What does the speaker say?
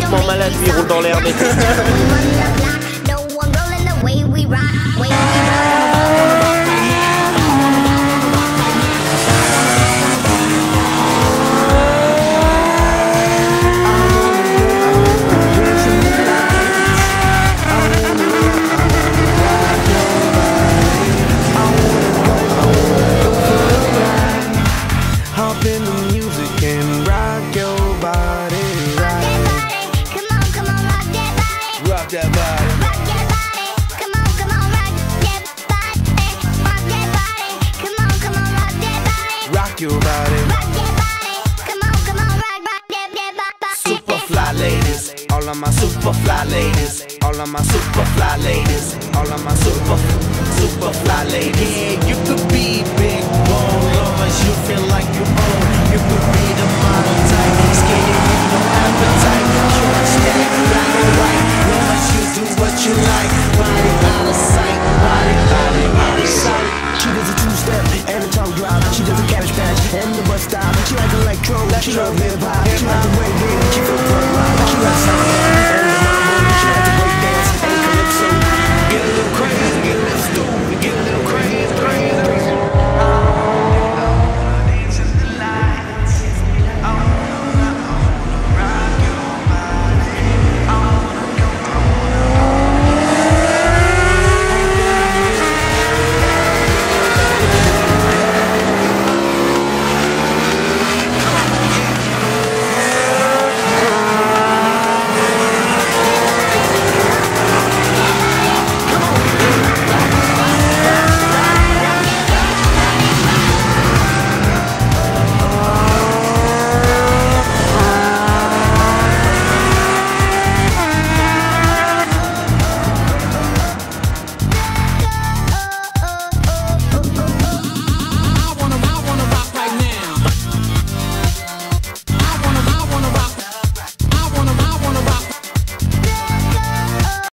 complètement malade, il roule dans l'air all of my super fly ladies, all of my super fly ladies, all of my super super fly ladies. Yeah, you could be big bone, long as you feel like you own. You could be the model type, skinny with no appetite. Short stack, black and white, long as you do what you like. Body out of sight, body body out of sight. She does a two-step and a tongue drop. She does a cabbage patch and the bus stop. She like electro, she love hip hop. She like the way she